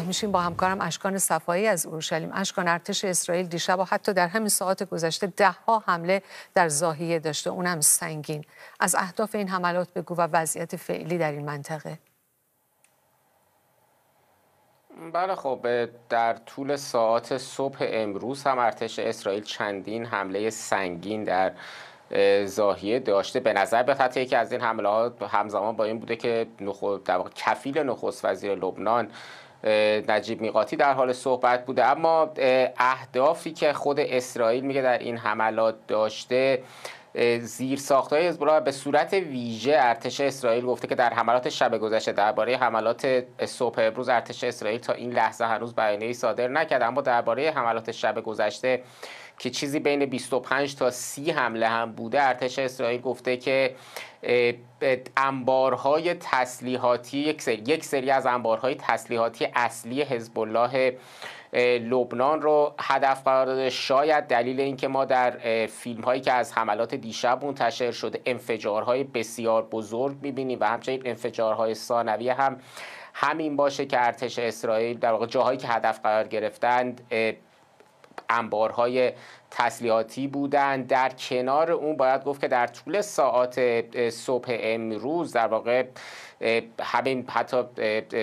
میشیم با همکارم اشکان صفایی از اورشلیم. اشکان ارتش اسرائیل دیشب و حتی در همین ساعت گذشته ده ها حمله در زاهیه داشته. اونم سنگین. از اهداف این حملات بگو و وضعیت فعلی در این منطقه. بله خب در طول ساعت صبح امروز هم ارتش اسرائیل چندین حمله سنگین در زاهیه داشته. به نظر به یکی از این حمله ها همزمان با این بوده که نخو... کفیل نخست وزیر لبنان نجیب میقاتی در حال صحبت بوده. اما اهدافی که خود اسرائیل میگه در این حملات داشته زیر ساختهای حزب به صورت ویژه ارتش اسرائیل گفته که در حملات شب گذشته درباره حملات صبح امروز ارتش اسرائیل تا این لحظه هنوز بیانیه‌ای صادر نکرد اما درباره حملات شب گذشته که چیزی بین 25 تا 30 حمله هم بوده ارتش اسرائیل گفته که انبارهای تسلیحاتی یک سری, یک سری از انبارهای تسلیحاتی اصلی حزب الله لبنان رو هدف قرار داده. شاید دلیل اینکه ما در فیلم هایی که از حملات دیشب منتشر شده انفجارهای بسیار بزرگ می‌بینیم و همچنین انفجارهای ثانویه هم همین باشه که ارتش اسرائیل در واقع جاهایی که هدف قرار گرفتند انبارهای تسلیحاتی بودند در کنار اون باید گفت که در طول ساعات صبح امروز در واقع همین حتی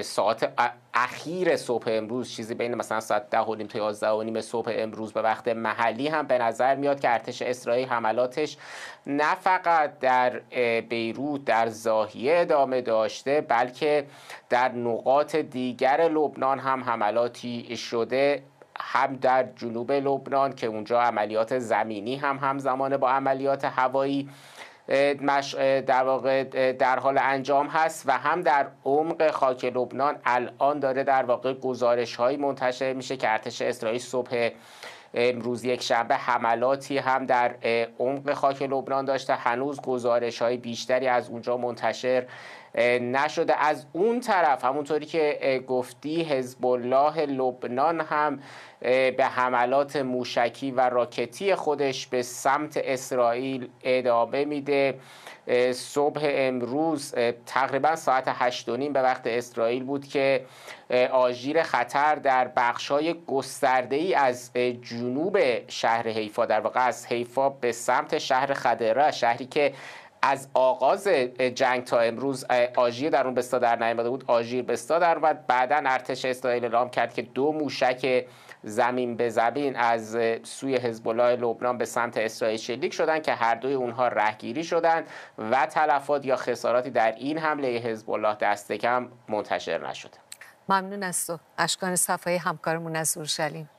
ساعت اخیر صبح امروز چیزی بین مثلا ساعت ده و نیم تا یازده و نیم صبح امروز به وقت محلی هم به نظر میاد که ارتش اسرائیل حملاتش نه فقط در بیروت در زاهیه ادامه داشته بلکه در نقاط دیگر لبنان هم حملاتی شده. هم در جنوب لبنان که اونجا عملیات زمینی هم همزمانه با عملیات هوایی در واقع در حال انجام هست و هم در عمق خاک لبنان الان داره در واقع گزارش هایی منتشر میشه که ارتش اسرائیل صبح امروز یک شنبه حملاتی هم در عمق خاک لبنان داشته. هنوز گزارش های بیشتری از اونجا منتشر نشده. از اون طرف همونطوری که گفتی حزب الله لبنان هم به حملات موشکی و راکتی خودش به سمت اسرائیل ادامه میده. صبح امروز تقریبا ساعت هشت نیم به وقت اسرائیل بود که آژیر خطر در بخشای گسترده ای از جنوب شهر حیفا در واقع از حیفا به سمت شهر خدره شهری که از آغاز جنگ تا امروز آژیر در اون بستا در نیامده بود. آژیر بستا در اومد. بعدا ارتش اسرائیل اعلام کرد که دو موشک زمین به زمین از سوی حزب الله لبنان به سمت اسرائیل شلیک شدند که هر دوی اونها رهگیری شدند و تلفات یا خساراتی در این حمله حزب الله دست کم منتشر نشده ممنون از تو. اشکان صفایی همکارمون از اورشلیم.